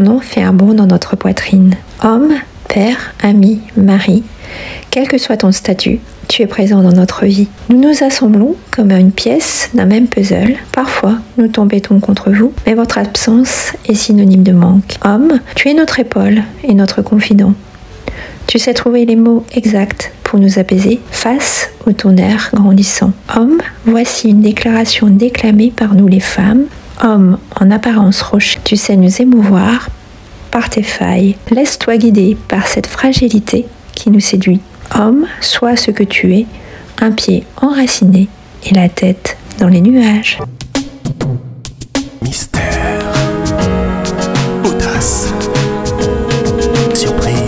notre poitrine. Homme, père, ami, mari, quel que soit ton statut, tu es présent dans notre vie. Nous nous assemblons comme une pièce d'un même puzzle. Parfois, nous t'embêtons contre vous, mais votre absence est synonyme de manque. Homme, tu es notre épaule et notre confident. Tu sais trouver les mots exacts pour nous apaiser face au tonnerre grandissant. Homme, voici une déclaration déclamée par nous les femmes. Homme en apparence rocher, tu sais nous émouvoir par tes failles. Laisse-toi guider par cette fragilité qui nous séduit. Homme, sois ce que tu es, un pied enraciné et la tête dans les nuages. Mystère. Audace. Surprise.